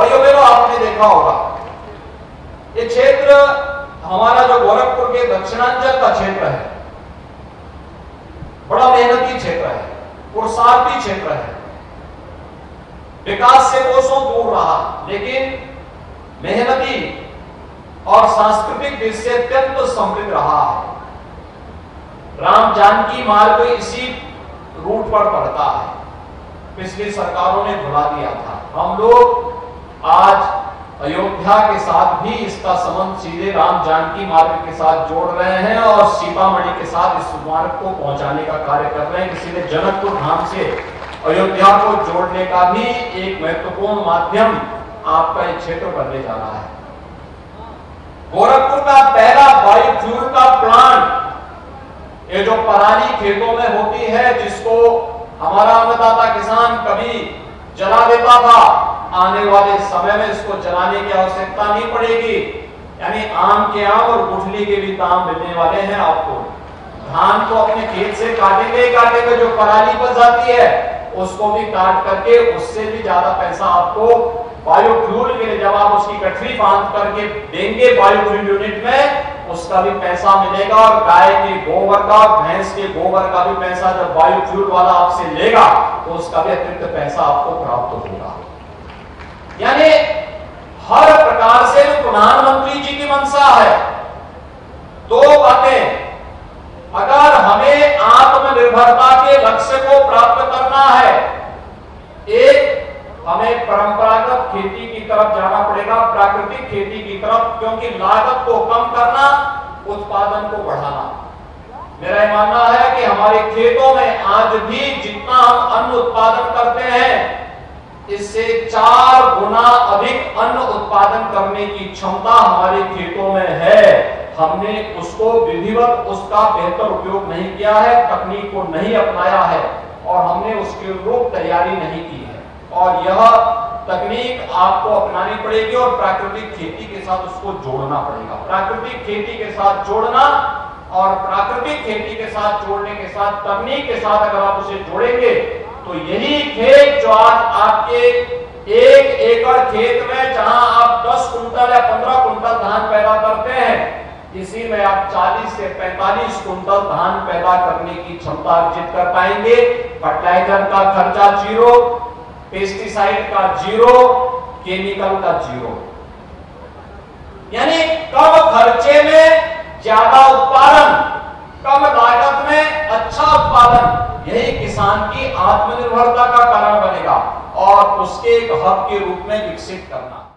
भाइयों बहनों आपने देखा होगा। ये क्षेत्र हमारा जो गोरखपुर के दक्षिणांचल का क्षेत्र है, बड़ा मेहनती क्षेत्र है पुरुषार्थी क्षेत्र है। विकास से कोसों दूर रहा, लेकिन मेहनती और सांस्कृतिक दृष्टि अत्यंत समृद्ध रहा है। राम जानकी मार्ग इसी रूट पर पड़ता है, पिछली सरकारों ने भुला दिया था। हम लोग आज अयोध्या के साथ भी इसका संबंध सीधे राम जानकी मार्ग के साथ जोड़ रहे हैं और सीतामढ़ी के साथ इस मार्ग को पहुँचाने का कार्य कर रहे हैं इसीलिए जनकपुर धाम से अयोध्या को जोड़ने का भी एक महत्वपूर्ण माध्यम आपका एक क्षेत्र बनने जा रहा है। गोरखपुर का पहला बायोफ्यूल का प्लांट ये जो पराली खेतों में होती है, जिसको हमारा अन्नदाता किसान कभी जला देता था आने वाले समय में इसको जलाने की आवश्यकता नहीं पड़ेगी। यानी आम के आम और गुठली के भी दाम मिलने वाले हैं आपको। धान को अपने खेत से काटेंगे काटेंगे, जो पराली बच जाती है, उसको भी काट करके उससे भी ज़्यादा पैसा आपको बायोफ्यूल के लिए जब आप उसकी गठरी बाँध करके देंगे बायोफ्यूल यूनिट में, उसका भी पैसा मिलेगा और गाय के गोबर का, भैंस के गोबर का भी पैसा जब बायोफ्यूल वाला आपसे लेगा तो उसका भी अतिरिक्त पैसा आपको प्राप्त होगा। यानी हर प्रकार से प्रधानमंत्री जी की मंशा है, दो बातें। अगर हमें आत्मनिर्भरता के लक्ष्य को प्राप्त करना है, एक, हमें परंपरागत खेती की तरफ़ जाना पड़ेगा, प्राकृतिक खेती की तरफ़, क्योंकि लागत को कम करना, उत्पादन को बढ़ाना। मेरा मानना है कि हमारे खेतों में आज भी जितना हम अन्न उत्पादन करते हैं, इससे चार अन्न उत्पादन करने की क्षमता हमारे खेतों में है। हमने उसको विधिवत उसका बेहतर उपयोग नहीं किया है, तकनीक को नहीं अपनाया है और हमने उसके रूप तैयारी नहीं की है। और यह तकनीक आपको अपनानी पड़ेगी और प्राकृतिक खेती के साथ उसको जोड़ना पड़ेगा। प्राकृतिक खेती के साथ जोड़ना और प्राकृतिक खेती के साथ जोड़ने के साथ तकनीक के साथ अगर आप उसे जोड़ेंगे तो यही खेत जो आज आपके एक एकड़ खेत में जहाँ आप 10 कुंटल या 15 कुंटल धान पैदा करते हैं, इसी में आप 40 से 45 कुंटल धान पैदा करने की क्षमता अर्जित कर पाएँगे। फर्टिलाइज़र का खर्चा ज़ीरो, पेस्टिसाइड का ज़ीरो, केमिकल का ज़ीरो। यानी कम खर्चे में ज़्यादा उत्पादन, कम लागत में अच्छा उत्पादन, यही किसान की आत्मनिर्भरता का कारण बनेगा। और उसके एक हब के रूप में विकसित करना।